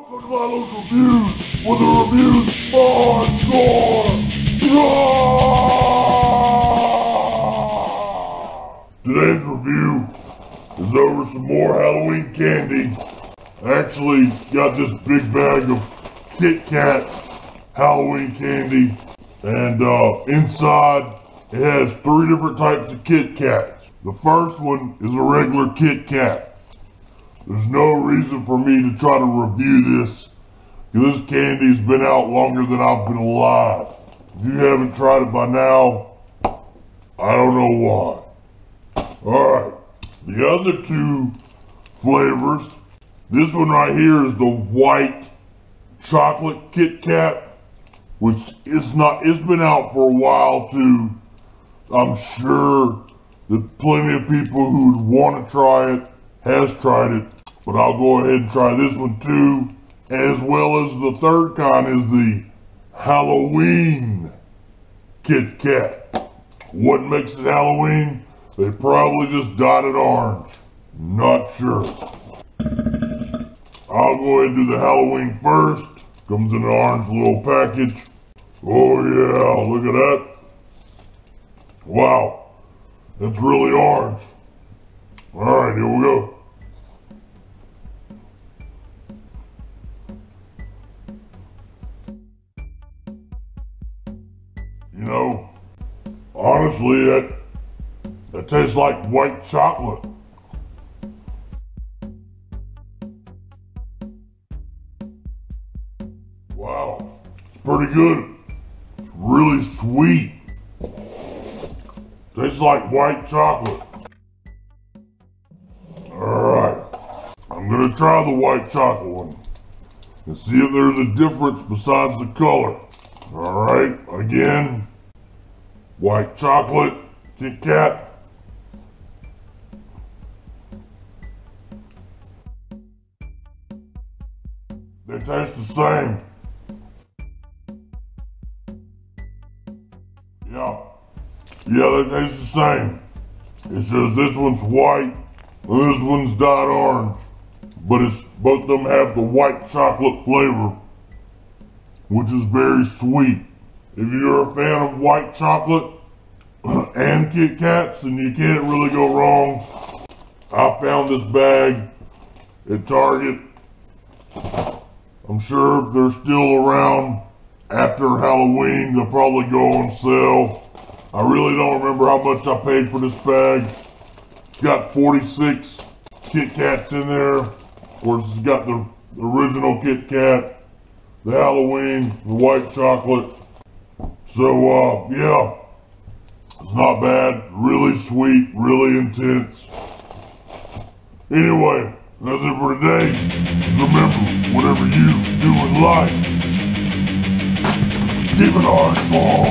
Welcome to my local reviews, where the reviews are score. Today's review is over some more Halloween candy. I actually got this big bag of Kit Kat Halloween candy, and uh, inside it has three different types of Kit Kats. The first one is a regular Kit Kat. There's no reason for me to try to review this. This candy's been out longer than I've been alive. If you haven't tried it by now, I don't know why. Alright, the other two flavors, this one right here is the white chocolate Kit Kat, which is not, it's been out for a while too. I'm sure that plenty of people who would want to try it has tried it, but I'll go ahead and try this one too, as well as the third kind is the Halloween Kit Kat. What makes it Halloween? They probably just it orange. Not sure. I'll go ahead and do the Halloween first. Comes in an orange little package. Oh yeah, look at that. Wow, that's really orange. Alright, here we go. You know, honestly, it, that tastes like white chocolate. Wow, it's pretty good. It's really sweet. Tastes like white chocolate. Alright, I'm gonna try the white chocolate one and see if there's a difference besides the color. Alright, again, white chocolate, Kit Kat. They taste the same. Yeah. Yeah, they taste the same. It's just this one's white and this one's dyed orange. But it's both of them have the white chocolate flavor, which is very sweet. If you're a fan of white chocolate and Kit Kats, then you can't really go wrong. I found this bag at Target. I'm sure if they're still around after Halloween, they'll probably go on sale. I really don't remember how much I paid for this bag. It's got 46 Kit Kats in there. Of course, it's got the original Kit Kat, the Halloween, the white chocolate. So, uh, yeah, it's not bad. Really sweet, really intense. Anyway, that's it for today. Remember, whatever you do in life, keep it hardcore.